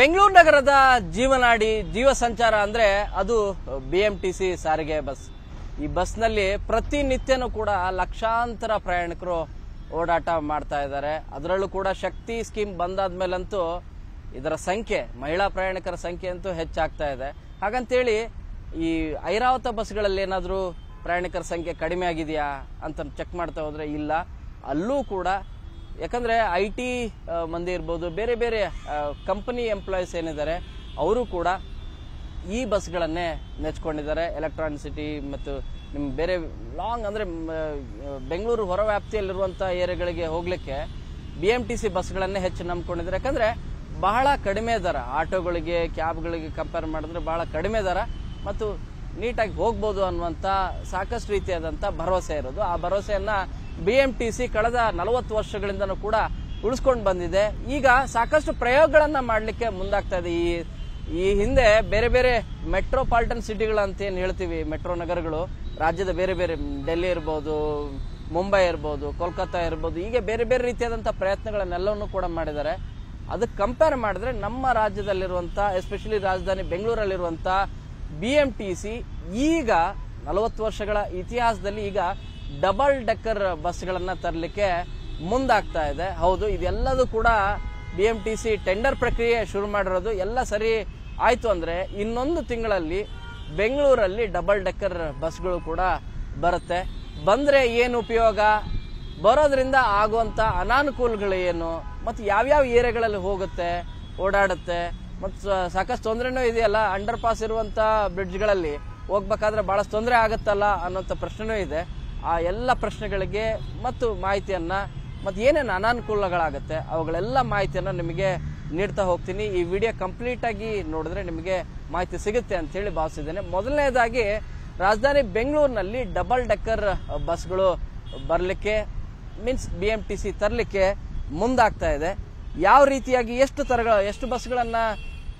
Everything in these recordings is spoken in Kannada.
ಬೆಂಗಳೂರು ನಗರದ ಜೀವನಾಡಿ ಜೀವ ಸಂಚಾರ ಅಂದ್ರೆ ಅದು ಬಿ ಎಂ ಟಿ ಸಿ ಸಾರಿಗೆ ಬಸ್. ಈ ಬಸ್ನಲ್ಲಿ ಪ್ರತಿನಿತ್ಯನೂ ಕೂಡ ಲಕ್ಷಾಂತರ ಪ್ರಯಾಣಿಕರು ಓಡಾಟ ಮಾಡ್ತಾ ಇದ್ದಾರೆ. ಅದರಲ್ಲೂ ಕೂಡ ಶಕ್ತಿ ಸ್ಕೀಮ್ ಬಂದಾದ್ಮೇಲಂತೂ ಇದರ ಸಂಖ್ಯೆ, ಮಹಿಳಾ ಪ್ರಯಾಣಿಕರ ಸಂಖ್ಯೆ ಅಂತೂ ಹೆಚ್ಚಾಗ್ತಾ ಇದೆ. ಹಾಗಂತೇಳಿ ಈ ಐರಾವತ ಬಸ್ಗಳಲ್ಲಿ ಏನಾದರೂ ಪ್ರಯಾಣಿಕರ ಸಂಖ್ಯೆ ಕಡಿಮೆ ಆಗಿದೆಯಾ ಅಂತ ಚೆಕ್ ಮಾಡ್ತಾ ಹೋದರೆ ಇಲ್ಲ. ಅಲ್ಲೂ ಕೂಡ ಯಾಕಂದ್ರೆ ಐ ಟಿ ಮಂದಿ ಇರ್ಬೋದು, ಬೇರೆ ಬೇರೆ ಕಂಪನಿ ಎಂಪ್ಲಾಯೀಸ್ ಏನಿದ್ದಾರೆ, ಅವರು ಕೂಡ ಈ ಬಸ್ಗಳನ್ನೇ ನೆಚ್ಕೊಂಡಿದ್ದಾರೆ. ಎಲೆಕ್ಟ್ರಾನಿಸಿಟಿ ಮತ್ತು ನಿಮ್ಮ ಬೇರೆ ಲಾಂಗ್ ಅಂದರೆ ಬೆಂಗಳೂರು ಹೊರ ವ್ಯಾಪ್ತಿಯಲ್ಲಿರುವಂಥ ಏರಿಯಾಗಳಿಗೆ ಹೋಗಲಿಕ್ಕೆ ಬಿ ಎಂ ಟಿ ಸಿ ಬಸ್ಗಳನ್ನೇ ಹೆಚ್ಚು ನಂಬ್ಕೊಂಡಿದ್ದಾರೆ. ಯಾಕಂದರೆ ಬಹಳ ಕಡಿಮೆ ದರ, ಆಟೋಗಳಿಗೆ, ಕ್ಯಾಬ್ಗಳಿಗೆ ಕಂಪೇರ್ ಮಾಡಿದ್ರೆ ಬಹಳ ಕಡಿಮೆ ದರ ಮತ್ತು ನೀಟಾಗಿ ಹೋಗ್ಬೋದು ಅನ್ನುವಂಥ ಸಾಕಷ್ಟು ರೀತಿಯಾದಂಥ ಭರವಸೆ ಇರೋದು. ಆ ಭರವಸೆಯನ್ನ ಬಿ ಎಂ ಟಿ ಸಿ ಕಳೆದ ನಲವತ್ತು ವರ್ಷಗಳಿಂದನೂ ಕೂಡ ಉಳಿಸ್ಕೊಂಡು ಬಂದಿದೆ. ಈಗ ಸಾಕಷ್ಟು ಪ್ರಯೋಗಗಳನ್ನ ಮಾಡಲಿಕ್ಕೆ ಮುಂದಾಗ್ತಾ ಇದೆ. ಈ ಈ ಹಿಂದೆ ಬೇರೆ ಬೇರೆ ಮೆಟ್ರೋಪಾಲಿಟನ್ ಅಂತ ಏನು ಹೇಳ್ತೀವಿ, ಮೆಟ್ರೋ ನಗರಗಳು. ರಾಜ್ಯದ ಬೇರೆ ಬೇರೆ, ಡೆಲ್ಲಿ ಇರ್ಬೋದು, ಮುಂಬೈ ಇರ್ಬೋದು ಕೋಲ್ಕತ್ತಾ ಇರ್ಬೋದು, ಹೀಗೆ ಬೇರೆ ಬೇರೆ ರೀತಿಯಾದಂಥ ಪ್ರಯತ್ನಗಳನ್ನೆಲ್ಲವನ್ನು ಕೂಡ ಮಾಡಿದ್ದಾರೆ. ಅದಕ್ಕೆ ಕಂಪೇರ್ ಮಾಡಿದ್ರೆ ನಮ್ಮ ರಾಜ್ಯದಲ್ಲಿರುವಂಥ ಎಸ್ಪೆಷಲಿ ರಾಜಧಾನಿ ಬೆಂಗಳೂರಲ್ಲಿರುವಂಥ ಬಿ ಎಂ ಟಿ ಸಿ ಈಗ ನಲವತ್ತು ವರ್ಷಗಳ ಇತಿಹಾಸದಲ್ಲಿ ಈಗ ಡಬಲ್ ಡೆಕ್ಕರ್ ಬಸ್ಗಳನ್ನು ತರಲಿಕ್ಕೆ ಮುಂದಾಗ್ತಾ ಇದೆ. ಹೌದು, ಇದೆಲ್ಲದೂ ಕೂಡ B M T C tender ಪ್ರಕ್ರಿಯೆ ಶುರು ಮಾಡಿರೋದು ಎಲ್ಲ ಸರಿ ಆಯ್ತು ಅಂದ್ರೆ ಇನ್ನೊಂದು ತಿಂಗಳಲ್ಲಿ ಬೆಂಗಳೂರಲ್ಲಿ ಡಬಲ್ ಡೆಕ್ಕರ್ ಬಸ್ಗಳು ಕೂಡ ಬರುತ್ತೆ. ಬಂದ್ರೆ ಏನು ಉಪಯೋಗ? ಬರೋದ್ರಿಂದ ಆಗುವಂತ ಅನಾನುಕೂಲಗಳು ಏನು? ಮತ್ತು ಯಾವ್ಯಾವ ಏರಿಯಾಗಳಲ್ಲಿ ಹೋಗುತ್ತೆ, ಓಡಾಡುತ್ತೆ? ಮತ್ತು ಸಾಕಷ್ಟು ತೊಂದರೆನೂ ಇದೆಯಲ್ಲ ಅಂಡರ್ ಪಾಸ್ ಇರುವಂತ ಬ್ರಿಡ್ಜ್ಗಳಲ್ಲಿ ಹೋಗ್ಬೇಕಾದ್ರೆ ಭಾಳಷ್ಟು ತೊಂದರೆ ಆಗುತ್ತಲ್ಲ ಅನ್ನೋಂಥ ಪ್ರಶ್ನೆನೂ ಇದೆ. ಆ ಎಲ್ಲ ಪ್ರಶ್ನೆಗಳಿಗೆ ಮತ್ತು ಮಾಹಿತಿಯನ್ನು ಮತ್ತು ಏನೇನು ಅನಾನುಕೂಲಗಳಾಗುತ್ತೆ, ಅವುಗಳೆಲ್ಲ ಮಾಹಿತಿಯನ್ನು ನಿಮಗೆ ನೀಡ್ತಾ ಹೋಗ್ತೀನಿ. ಈ ವಿಡಿಯೋ ಕಂಪ್ಲೀಟಾಗಿ ನೋಡಿದ್ರೆ ನಿಮಗೆ ಮಾಹಿತಿ ಸಿಗುತ್ತೆ ಅಂತೇಳಿ ಭಾವಿಸಿದ್ದೇನೆ. ಮೊದಲನೇದಾಗಿ, ರಾಜಧಾನಿ ಬೆಂಗಳೂರಿನಲ್ಲಿ ಡಬಲ್ ಡೆಕ್ಕರ್ ಬಸ್ಗಳು ಬರಲಿಕ್ಕೆ means B M T C ತರಲಿಕ್ಕೆ ಮುಂದಾಗ್ತಾ ಇದೆ. ಯಾವ ರೀತಿಯಾಗಿ ಎಷ್ಟು ತರಗಳ ಎಷ್ಟು ಬಸ್ಗಳನ್ನು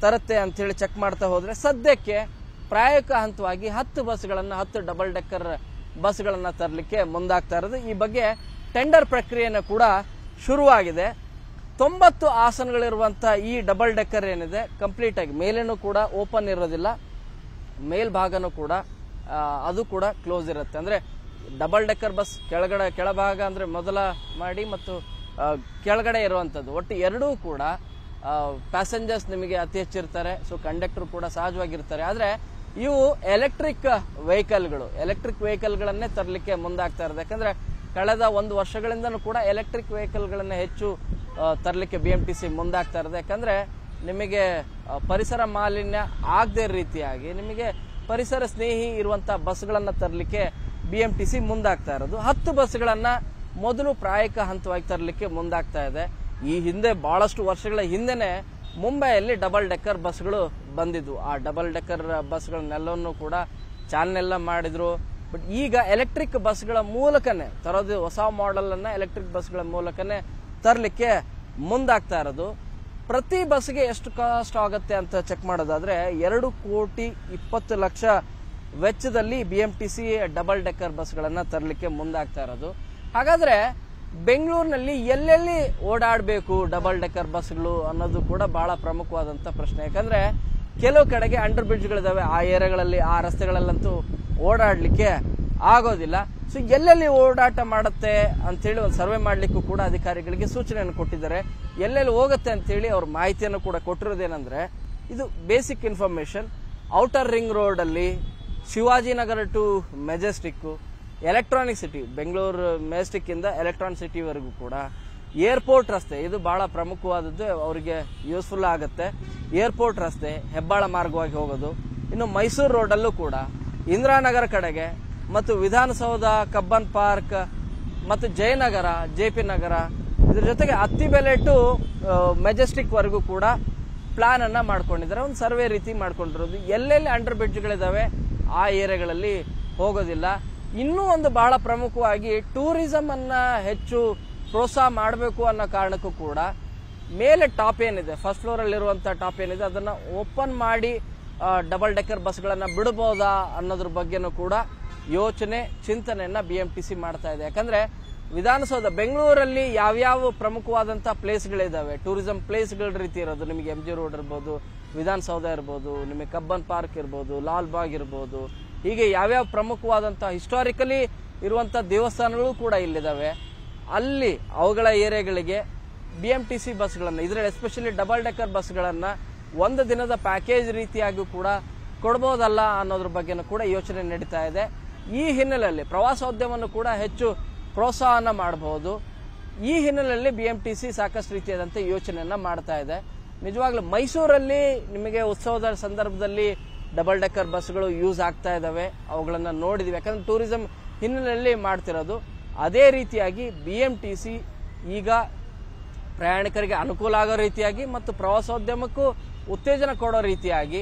ತರುತ್ತೆ ಅಂತ ಹೇಳಿ ಚೆಕ್ ಮಾಡ್ತಾ ಹೋದರೆ, ಸದ್ಯಕ್ಕೆ ಪ್ರಾಯೋಗಿಕ ಹಂತವಾಗಿ ಹತ್ತು ಬಸ್ಗಳನ್ನು ಹತ್ತು ಡಬಲ್ ಡೆಕ್ಕರ್ ಬಸ್ಗಳನ್ನ ತರಲಿಕ್ಕೆ ಮುಂದಾಗ್ತಾ ಇರೋದು. ಈ ಬಗ್ಗೆ ಟೆಂಡರ್ ಪ್ರಕ್ರಿಯೆನ ಕೂಡ ಶುರುವಾಗಿದೆ. ತೊಂಬತ್ತು ಆಸನಗಳಿರುವಂಥ ಈ ಡಬಲ್ ಡೆಕ್ಕರ್ ಏನಿದೆ ಕಂಪ್ಲೀಟ್ ಆಗಿ ಮೇಲೇನೂ ಕೂಡ ಓಪನ್ ಇರೋದಿಲ್ಲ. ಮೇಲ್ಭಾಗನೂ ಕೂಡ ಅದು ಕೂಡ ಕ್ಲೋಸ್ ಇರುತ್ತೆ. ಅಂದ್ರೆ ಡಬಲ್ ಡೆಕ್ಕರ್ ಬಸ್ ಕೆಳಗಡೆ, ಕೆಳಭಾಗ ಅಂದ್ರೆ ಮೊದಲ ಮಾಡಿ ಮತ್ತು ಕೆಳಗಡೆ ಇರುವಂಥದ್ದು. ಒಟ್ಟು ಎರಡೂ ಕೂಡ ಪ್ಯಾಸೆಂಜರ್ಸ್ ನಿಮಗೆ ಅತಿ ಹೆಚ್ಚಿರ್ತಾರೆ. ಸೊ ಕಂಡಕ್ಟರ್ ಕೂಡ ಸಹಜವಾಗಿರ್ತಾರೆ. ಆದ್ರೆ ಇವು ಎಲೆಕ್ಟ್ರಿಕ್ ವೆಹಿಕಲ್ಗಳು ಎಲೆಕ್ಟ್ರಿಕ್ ವೆಹಿಕಲ್ಗಳನ್ನೇ ತರಲಿಕ್ಕೆ ಮುಂದಾಗ್ತಾ ಇರೋದು. ಯಾಕಂದ್ರೆ ಕಳೆದ ಒಂದು ವರ್ಷಗಳಿಂದನೂ ಕೂಡ ಎಲೆಕ್ಟ್ರಿಕ್ ವೆಹಿಕಲ್ಗಳನ್ನ ಹೆಚ್ಚು ತರಲಿಕ್ಕೆ ಬಿ ಎಂ ಟಿ ಸಿ ಮುಂದಾಗ್ತಾ ಇರೋದು. ಯಾಕಂದ್ರೆ ನಿಮಗೆ ಪರಿಸರ ಮಾಲಿನ್ಯ ಆಗದೇ ರೀತಿಯಾಗಿ ನಿಮಗೆ ಪರಿಸರ ಸ್ನೇಹಿ ಇರುವಂತಹ ಬಸ್ಗಳನ್ನು ತರಲಿಕ್ಕೆ ಬಿ ಎಂ ಟಿ ಸಿ ಮುಂದಾಗ್ತಾ ಇರೋದು. ಹತ್ತು ಬಸ್ಗಳನ್ನು ಮೊದಲು ಪ್ರಾಯಕ ಹಂತವಾಗಿ ತರಲಿಕ್ಕೆ ಮುಂದಾಗ್ತಾ ಇದೆ. ಈ ಹಿಂದೆ ಬಹಳಷ್ಟು ವರ್ಷಗಳ ಹಿಂದೆನೆ ಮುಂಬೈಯಲ್ಲಿ ಡಬಲ್ ಡೆಕ್ಕರ್ ಬಸ್ಗಳು ಬಂದಿದ್ವು. ಆ ಡಬಲ್ ಡೆಕ್ಕರ್ ಬಸ್ಗಳನ್ನೆಲ್ಲವನ್ನು ಕೂಡ ಚಾಲನೆಲ್ಲ ಮಾಡಿದ್ರು. ಬಟ್ ಈಗ ಎಲೆಕ್ಟ್ರಿಕ್ ಬಸ್ಗಳ ಮೂಲಕನೇ, ತರೋದು ಹೊಸ ಮಾಡೆಲನ್ನು ಎಲೆಕ್ಟ್ರಿಕ್ ಬಸ್ಗಳ ಮೂಲಕನೇ ತರಲಿಕ್ಕೆ ಮುಂದಾಗ್ತಾ ಇರೋದು. ಪ್ರತಿ ಬಸ್ಗೆ ಎಷ್ಟು ಕಾಸ್ಟ್ ಆಗುತ್ತೆ ಅಂತ ಚೆಕ್ ಮಾಡೋದಾದ್ರೆ, ಎರಡು ಕೋಟಿ ಇಪ್ಪತ್ತು ಲಕ್ಷ ವೆಚ್ಚದಲ್ಲಿ B M T C double decker ಬಸ್ಗಳನ್ನು ತರಲಿಕ್ಕೆ ಮುಂದಾಗ್ತಾ ಇರೋದು. ಹಾಗಾದ್ರೆ ಬೆಂಗಳೂರಿನಲ್ಲಿ ಎಲ್ಲೆಲ್ಲಿ ಓಡಾಡಬೇಕು ಡಬಲ್ ಡೆಕ್ಕರ್ ಬಸ್ಗಳು ಅನ್ನೋದು ಕೂಡ ಬಹಳ ಪ್ರಮುಖವಾದಂಥ ಪ್ರಶ್ನೆ. ಯಾಕಂದ್ರೆ ಕೆಲವು ಕಡೆಗೆ ಅಂಡರ್ ಬ್ರಿಡ್ಜ್ಗಳಿದ್ದಾವೆ ಆ ಏರಿಯಾಗಳಲ್ಲಿ, ಆ ರಸ್ತೆಗಳಲ್ಲಂತೂ ಓಡಾಡಲಿಕ್ಕೆ ಆಗೋದಿಲ್ಲ. ಸೊ ಎಲ್ಲೆಲ್ಲಿ ಓಡಾಟ ಮಾಡುತ್ತೆ ಅಂತೇಳಿ ಒಂದು ಸರ್ವೆ ಮಾಡಲಿಕ್ಕೂ ಕೂಡ ಅಧಿಕಾರಿಗಳಿಗೆ ಸೂಚನೆಯನ್ನು ಕೊಟ್ಟಿದ್ದಾರೆ. ಎಲ್ಲೆಲ್ಲಿ ಹೋಗುತ್ತೆ ಅಂತೇಳಿ ಅವ್ರ ಮಾಹಿತಿಯನ್ನು ಕೂಡ ಕೊಟ್ಟಿರೋದೇನೆಂದರೆ, ಇದು ಬೇಸಿಕ್ ಇನ್ಫಾರ್ಮೇಷನ್ ಔಟರ್ ರಿಂಗ್ ರೋಡಲ್ಲಿ Shivajinagar to Majestic electronic city, Bengaluru Majestic ಇಂದ ಎಲೆಕ್ಟ್ರಾನಿಕ್ ಸಿಟಿವರೆಗೂ ಕೂಡ ಏರ್ಪೋರ್ಟ್ ರಸ್ತೆ, ಇದು ಬಹಳ ಪ್ರಮುಖವಾದದ್ದು, ಅವರಿಗೆ ಯೂಸ್ಫುಲ್ ಆಗುತ್ತೆ. ಏರ್ಪೋರ್ಟ್ ರಸ್ತೆ, ಹೆಬ್ಬಾಳ ಮಾರ್ಗವಾಗಿ ಹೋಗೋದು. ಇನ್ನು ಮೈಸೂರು ರೋಡಲ್ಲೂ ಕೂಡ ಇಂದಿರಾನಗರ ಕಡೆಗೆ ಮತ್ತು ವಿಧಾನಸೌಧ, ಕಬ್ಬನ್ ಪಾರ್ಕ್ ಮತ್ತು ಜಯನಗರ, ಜೆ ಪಿ ನಗರ, ಇದ್ರ ಜೊತೆಗೆ ಅತ್ತಿಬೆಲೆ ಟು ಮೆಜೆಸ್ಟಿಕ್ ವರೆಗೂ ಕೂಡ ಪ್ಲಾನ್ ಅನ್ನ ಮಾಡ್ಕೊಂಡಿದ್ದಾರೆ. ಒಂದು ಸರ್ವೆ ರೀತಿ ಮಾಡ್ಕೊಂಡಿರೋದು. ಎಲ್ಲೆಲ್ಲಿ ಅಂಡರ್ ಬ್ರಿಡ್ಜ್ಗಳಿದ್ದಾವೆ ಆ ಏರಿಯಾಗಳಲ್ಲಿ ಹೋಗೋದಿಲ್ಲ. ಇನ್ನೂ ಒಂದು ಬಹಳ ಪ್ರಮುಖವಾಗಿ ಟೂರಿಸಂ ಅನ್ನ ಹೆಚ್ಚು ಪ್ರೋತ್ಸಾಹ ಮಾಡಬೇಕು ಅನ್ನೋ ಕಾರಣಕ್ಕೂ ಕೂಡ ಮೇಲೆ ಟಾಪ್ ಏನಿದೆ ಫಸ್ಟ್ ಫ್ಲೋರ್ ಅಲ್ಲಿರುವಂತ ಟಾಪ್ ಏನಿದೆ, ಅದನ್ನ ಓಪನ್ ಮಾಡಿ ಡಬಲ್ ಡೆಕ್ಕರ್ ಬಸ್ಗಳನ್ನ ಬಿಡಬಹುದಾ ಅನ್ನೋದ್ರ ಬಗ್ಗೆನೂ ಕೂಡ ಯೋಚನೆ, ಚಿಂತನೆಯನ್ನ ಬಿ ಎಂ ಟಿ ಸಿ ಮಾಡ್ತಾ ಇದೆ. ಯಾಕಂದ್ರೆ ವಿಧಾನಸೌಧ, ಬೆಂಗಳೂರಲ್ಲಿ ಯಾವ್ಯಾವ ಪ್ರಮುಖವಾದಂಥ ಪ್ಲೇಸ್ಗಳಿದ್ದಾವೆ ಟೂರಿಸಂ ಪ್ಲೇಸ್ಗಳ ರೀತಿ ಇರೋದು, ನಿಮಗೆ ಎಂ ಜಿ ರೋಡ್ ಇರ್ಬೋದು, ವಿಧಾನಸೌಧ ಇರ್ಬೋದು, ನಿಮಗೆ ಕಬ್ಬನ್ ಪಾರ್ಕ್ ಇರ್ಬೋದು, ಲಾಲ್ ಬಾಗ್ ಇರ್ಬೋದು ಹೀಗೆ ಯಾವ್ಯಾವ ಪ್ರಮುಖವಾದಂಥ ಹಿಸ್ಟಾರಿಕಲಿ ಇರುವಂಥ ದೇವಸ್ಥಾನಗಳು ಕೂಡ ಇಲ್ಲಿದ್ದಾವೆ ಅಲ್ಲಿ ಅವುಗಳ ಏರಿಯಾಗಳಿಗೆ ಬಿ ಎಂ ಟಿ ಸಿ ಬಸ್ಗಳನ್ನು, ಇದರಲ್ಲಿ ಎಸ್ಪೆಷಲಿ ಡಬಲ್ ಡೆಕ್ಕರ್ ಬಸ್ಗಳನ್ನು ಒಂದು ದಿನದ ಪ್ಯಾಕೇಜ್ ರೀತಿಯಾಗಿ ಕೂಡ ಕೊಡ್ಬೋದಲ್ಲ ಅನ್ನೋದ್ರ ಬಗ್ಗೆನೂ ಕೂಡ ಯೋಚನೆ ನಡೀತಾ ಇದೆ. ಈ ಹಿನ್ನೆಲೆಯಲ್ಲಿ ಪ್ರವಾಸೋದ್ಯಮವನ್ನು ಕೂಡ ಹೆಚ್ಚು ಪ್ರೋತ್ಸಾಹನ ಮಾಡಬಹುದು ಈ ಹಿನ್ನೆಲೆಯಲ್ಲಿ ಬಿ ಎಂ ಟಿ ಸಿ ಸಾಕಷ್ಟು ರೀತಿಯಾದಂಥ ಯೋಚನೆಯನ್ನು ಮಾಡ್ತಾ ಇದೆ. ನಿಜವಾಗ್ಲೂ ಮೈಸೂರಲ್ಲಿ ನಿಮಗೆ ಉತ್ಸವದ ಸಂದರ್ಭದಲ್ಲಿ ಡಬಲ್ ಡೆಕ್ಕರ್ ಬಸ್ಗಳು ಯೂಸ್ ಆಗ್ತಾ ಇದ್ದಾವೆ ಅವುಗಳನ್ನು ನೋಡಿದ್ವಿ. ಯಾಕಂದ್ರೆ ಟೂರಿಸಂ ಹಿನ್ನೆಲೆಯಲ್ಲಿ ಮಾಡ್ತಿರೋದು. ಅದೇ ರೀತಿಯಾಗಿ ಬಿ ಎಂ ಟಿ ಸಿ ಈಗ ಪ್ರಯಾಣಿಕರಿಗೆ ಅನುಕೂಲ ಆಗೋ ರೀತಿಯಾಗಿ ಮತ್ತು ಪ್ರವಾಸೋದ್ಯಮಕ್ಕೂ ಉತ್ತೇಜನ ಕೊಡೋ ರೀತಿಯಾಗಿ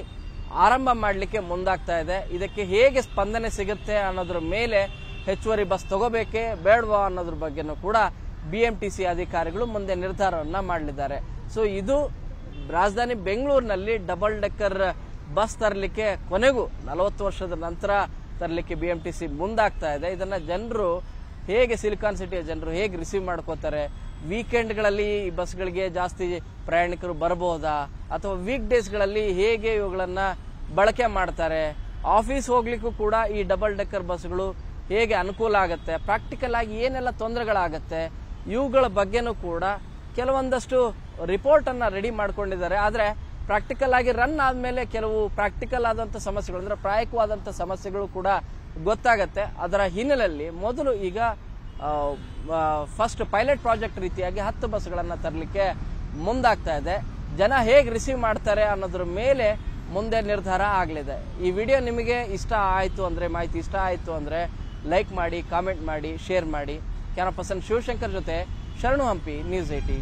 ಆರಂಭ ಮಾಡಲಿಕ್ಕೆ ಮುಂದಾಗ್ತಾ ಇದೆ. ಇದಕ್ಕೆ ಹೇಗೆ ಸ್ಪಂದನೆ ಸಿಗುತ್ತೆ ಅನ್ನೋದ್ರ ಮೇಲೆ ಹೆಚ್ಚುವರಿ ಬಸ್ ತಗೋಬೇಕೇ ಬೇಡವಾ ಅನ್ನೋದ್ರ ಬಗ್ಗೆನೂ ಕೂಡ ಬಿ ಎಂ ಟಿ ಸಿ ಅಧಿಕಾರಿಗಳು ಮುಂದೆ ನಿರ್ಧಾರವನ್ನು ಮಾಡಲಿದ್ದಾರೆ. ಸೊ ಇದು ರಾಜಧಾನಿ ಬೆಂಗಳೂರಿನಲ್ಲಿ ಡಬಲ್ ಡೆಕ್ಕರ್ ಬಸ್ ತರಲಿಕ್ಕೆ ಕೊನೆಗೂ ನಲವತ್ತು ವರ್ಷದ ನಂತರ ತರಲಿಕ್ಕೆ ಬಿ ಎಂ ಟಿ ಸಿ ಮುಂದಾಗ್ತಾ ಇದೆ. ಇದನ್ನ ಜನರು ಹೇಗೆ ಸಿಲಿಕಾನ್ ಸಿಟಿಯ ಜನರು ಹೇಗೆ ರಿಸೀವ್ ಮಾಡ್ಕೋತಾರೆ? ವೀಕೆಂಡ್ಗಳಲ್ಲಿ ಈ ಬಸ್ಗಳಿಗೆ ಜಾಸ್ತಿ ಪ್ರಯಾಣಿಕರು ಬರಬಹುದಾ ಅಥವಾ ವೀಕ್ ಡೇಸ್ಗಳಲ್ಲಿ ಹೇಗೆ ಇವುಗಳನ್ನು ಬಳಕೆ ಮಾಡ್ತಾರೆ? ಆಫೀಸ್ ಹೋಗ್ಲಿಕ್ಕೂ ಕೂಡ ಈ ಡಬಲ್ ಡೆಕ್ಕರ್ ಬಸ್ಗಳು ಹೇಗೆ ಅನುಕೂಲ ಆಗುತ್ತೆ? ಪ್ರಾಕ್ಟಿಕಲ್ ಆಗಿ ಏನೆಲ್ಲ ತೊಂದರೆಗಳಾಗತ್ತೆ? ಇವುಗಳ ಬಗ್ಗೆನೂ ಕೂಡ ಕೆಲವೊಂದಷ್ಟು ರಿಪೋರ್ಟ್ ಅನ್ನ ರೆಡಿ ಮಾಡ್ಕೊಂಡಿದ್ದಾರೆ. ಆದ್ರೆ ಪ್ರಾಕ್ಟಿಕಲ್ ಆಗಿ ರನ್ ಆದ್ಮೇಲೆ ಕೆಲವು ಪ್ರಾಕ್ಟಿಕಲ್ ಆದಂತ ಸಮಸ್ಯೆಗಳು, ಅಂದ್ರೆ ಪ್ರಾಯಕವಾದಂತ ಸಮಸ್ಯೆಗಳು ಕೂಡ ಗೊತ್ತಾಗತ್ತೆ. ಅದರ ಹಿನ್ನೆಲೆಯಲ್ಲಿ ಮೊದಲು ಈಗ ಫಸ್ಟ್ ಪೈಲಟ್ ಪ್ರಾಜೆಕ್ಟ್ ರೀತಿಯಾಗಿ ಹತ್ತು ಬಸ್ಸುಗಳನ್ನು ತರಲಿಕ್ಕೆ ಮುಂದಾಗ್ತಾ ಇದೆ. ಜನ ಹೇಗೆ ರಿಸೀವ್ ಮಾಡ್ತಾರೆ ಅನ್ನೋದ್ರ ಮೇಲೆ ಮುಂದೆ ನಿರ್ಧಾರ ಆಗಲಿದೆ. ಈ ವಿಡಿಯೋ ನಿಮಗೆ ಇಷ್ಟ ಆಯಿತು ಅಂದ್ರೆ, ಮಾಹಿತಿ ಇಷ್ಟ ಆಯಿತು ಅಂದ್ರೆ ಲೈಕ್ ಮಾಡಿ ಕಾಮೆಂಟ್ ಮಾಡಿ ಶೇರ್ ಮಾಡಿ. ಕ್ಯಾನ ಪರ್ಸನ್ ಶಿವಶಂಕರ್ ಜೊತೆ ಶರಣು ಹಂಪಿ ನ್ಯೂಸ್ ಏಟಿ